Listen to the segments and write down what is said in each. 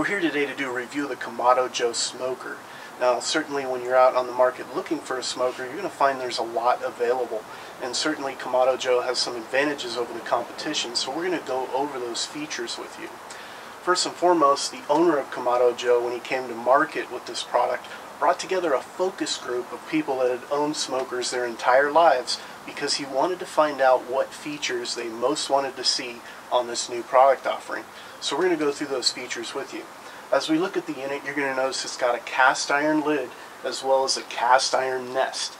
We're here today to do a review of the Kamado Joe Smoker. Now certainly when you're out on the market looking for a smoker you're going to find there's a lot available and certainly Kamado Joe has some advantages over the competition so we're going to go over those features with you. First and foremost the owner of Kamado Joe when he came to market with this product brought together a focus group of people that had owned smokers their entire lives because he wanted to find out what features they most wanted to see on this new product offering. So we're going to go through those features with you. As we look at the unit, you're going to notice it's got a cast iron lid as well as a cast iron nest.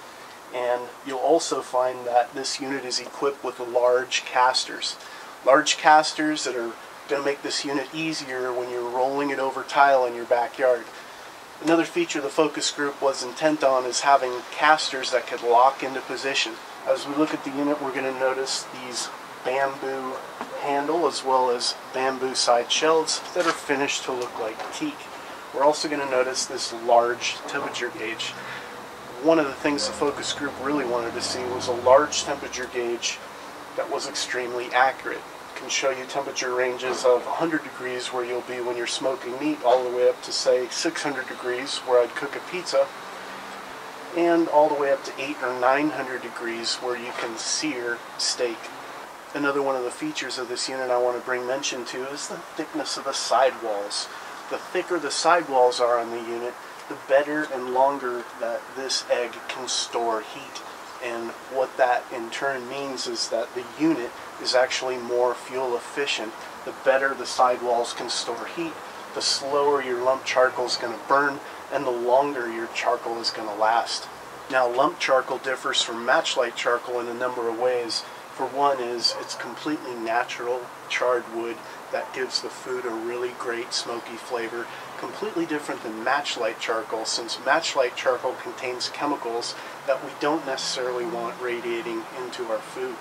And you'll also find that this unit is equipped with large casters. Large casters that are going to make this unit easier when you're rolling it over tile in your backyard. Another feature the focus group was intent on is having casters that could lock into position. As we look at the unit, we're going to notice these bamboo handle as well as bamboo side shelves that are finished to look like teak. We're also going to notice this large temperature gauge. One of the things the focus group really wanted to see was a large temperature gauge that was extremely accurate can show you temperature ranges of 100 degrees where you'll be when you're smoking meat all the way up to say 600 degrees where I'd cook a pizza and all the way up to 8 or 900 degrees where you can sear steak. Another one of the features of this unit I want to bring mention to is the thickness of the sidewalls. The thicker the sidewalls are on the unit, the better and longer that this egg can store heat. And what that in turn means is that the unit is actually more fuel efficient. The better the sidewalls can store heat, the slower your lump charcoal is going to burn, and the longer your charcoal is going to last. Now lump charcoal differs from matchlight charcoal in a number of ways. For one is it's completely natural charred wood that gives the food a really great smoky flavor, completely different than matchlight charcoal since matchlight charcoal contains chemicals that we don't necessarily want radiating into our food.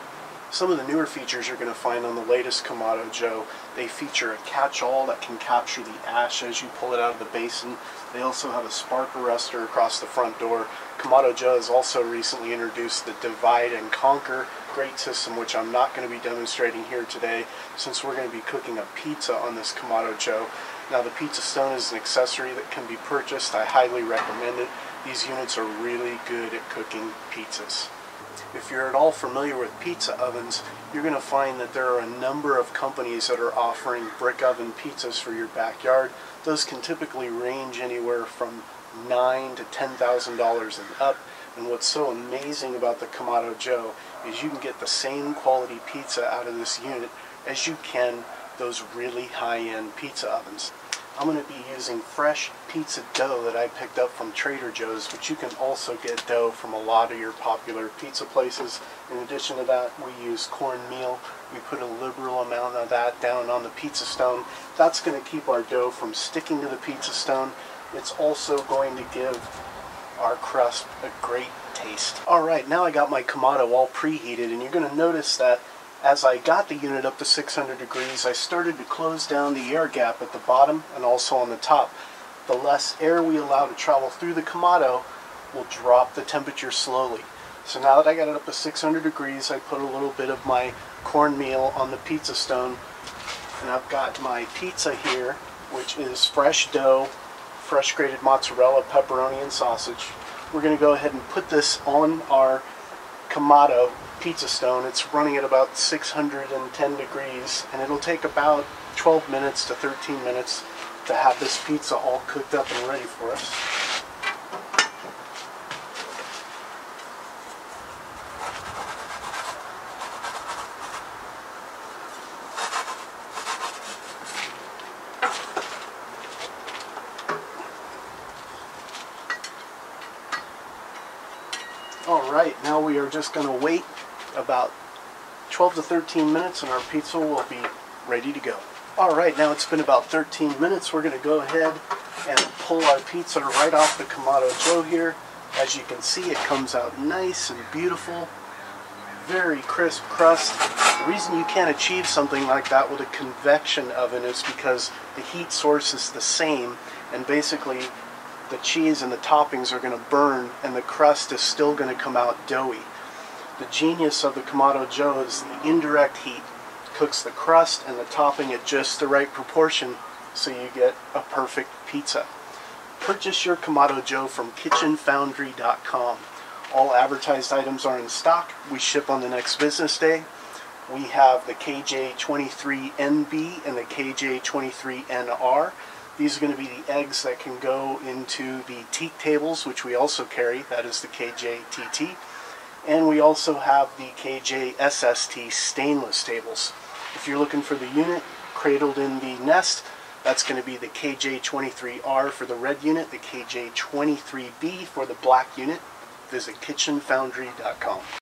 Some of the newer features you're going to find on the latest Kamado Joe, they feature a catch-all that can capture the ash as you pull it out of the basin. They also have a spark arrestor across the front door. Kamado Joe has also recently introduced the Divide and Conquer great system, which I'm not going to be demonstrating here today since we're going to be cooking a pizza on this Kamado Joe. Now the pizza stone is an accessory that can be purchased. I highly recommend it. These units are really good at cooking pizzas. If you're at all familiar with pizza ovens, you're going to find that there are a number of companies that are offering brick oven pizzas for your backyard. Those can typically range anywhere from nine to ten thousand dollars and up. And what's so amazing about the Kamado Joe is you can get the same quality pizza out of this unit as you can those really high-end pizza ovens. I'm going to be using fresh pizza dough that I picked up from Trader Joe's, but you can also get dough from a lot of your popular pizza places. In addition to that, we use cornmeal. We put a liberal amount of that down on the pizza stone. That's going to keep our dough from sticking to the pizza stone. It's also going to give our crust a great taste. Alright, now I got my Kamado all preheated, and you're going to notice that as I got the unit up to 600 degrees, I started to close down the air gap at the bottom and also on the top. The less air we allow to travel through the Kamado will drop the temperature slowly. So now that I got it up to 600 degrees, I put a little bit of my cornmeal on the pizza stone. And I've got my pizza here, which is fresh dough, fresh grated mozzarella, pepperoni, and sausage. We're going to go ahead and put this on our Kamado pizza stone. It's running at about 610 degrees and it'll take about 12 minutes to 13 minutes to have this pizza all cooked up and ready for us. Alright, now we are just going to wait about 12 to 13 minutes and our pizza will be ready to go. Alright, now it's been about 13 minutes. We're going to go ahead and pull our pizza right off the Kamado Joe here. As you can see, it comes out nice and beautiful. Very crisp crust. The reason you can't achieve something like that with a convection oven is because the heat source is the same and basically the cheese and the toppings are going to burn and the crust is still going to come out doughy. The genius of the Kamado Joe is the indirect heat cooks the crust and the topping at just the right proportion so you get a perfect pizza. Purchase your Kamado Joe from kitchenfoundry.com. All advertised items are in stock. We ship on the next business day. We have the KJ23NB and the KJ23NR. These are going to be the eggs that can go into the teak tables, which we also carry. That is the KJTT. And we also have the KJSST stainless tables. If you're looking for the unit cradled in the nest, that's going to be the KJ23R for the red unit, the KJ23B for the black unit. Visit kitchenfoundry.com.